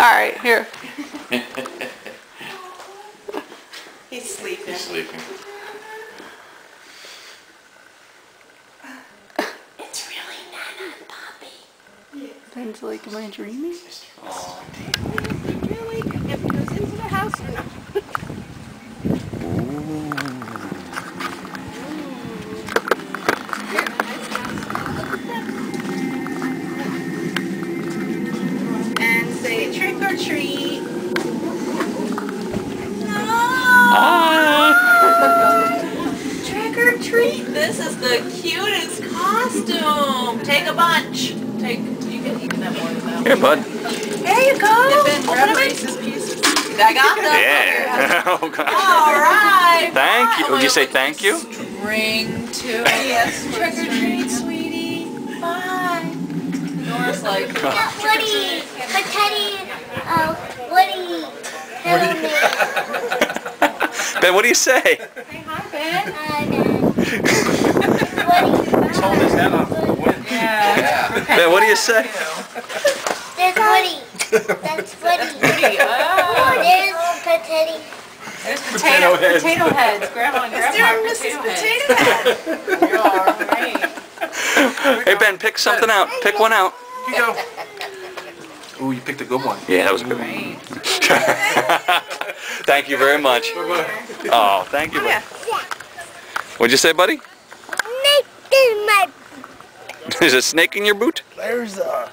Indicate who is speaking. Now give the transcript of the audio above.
Speaker 1: All right, here.
Speaker 2: He's sleeping.
Speaker 3: He's sleeping.
Speaker 2: It's really Nana and Poppy.
Speaker 1: Ben's like, am I dreaming?
Speaker 2: Trick or treat.
Speaker 3: Hi.
Speaker 2: Trick or treat. This is the cutest costume. Take a bunch. Take. You can, you can have more than that.
Speaker 3: Here, bud.
Speaker 2: There you go.
Speaker 4: Ben,
Speaker 2: Open
Speaker 4: grab. Reese's Pieces.
Speaker 2: I got them.
Speaker 3: Yeah. Oh, God.
Speaker 2: All right.
Speaker 3: Thank you. Oh, Would you say thank you?
Speaker 4: Ring to it.
Speaker 2: Yes. Trick or treat, sweetie. Bye. Nora's like.
Speaker 3: Ben, what do you say?
Speaker 2: Say hi, Ben.
Speaker 5: Uh, Woody,
Speaker 6: Hold his head off the wind.
Speaker 4: Yeah.
Speaker 3: Ben, what do you say?
Speaker 5: there's Woody. That's Woody.
Speaker 2: Woody. Oh.
Speaker 5: There's but Teddy.
Speaker 4: There's potato,
Speaker 6: heads.
Speaker 4: potato heads. Grandma and
Speaker 2: Mr.
Speaker 4: Grandpa
Speaker 2: and
Speaker 4: are
Speaker 2: Mrs.
Speaker 4: potato heads.
Speaker 2: Potato Head.
Speaker 4: You are right.
Speaker 3: Hey, Ben, pick something out. Pick one out.
Speaker 6: Here you go. Ooh, you picked a good one.
Speaker 3: Yeah, that was a good one.
Speaker 4: Right.
Speaker 3: Thank you very much. Oh, thank you.
Speaker 2: Yeah.
Speaker 3: What'd you say, buddy?
Speaker 5: Snake in my
Speaker 3: Is a snake in your boot?
Speaker 6: There's a.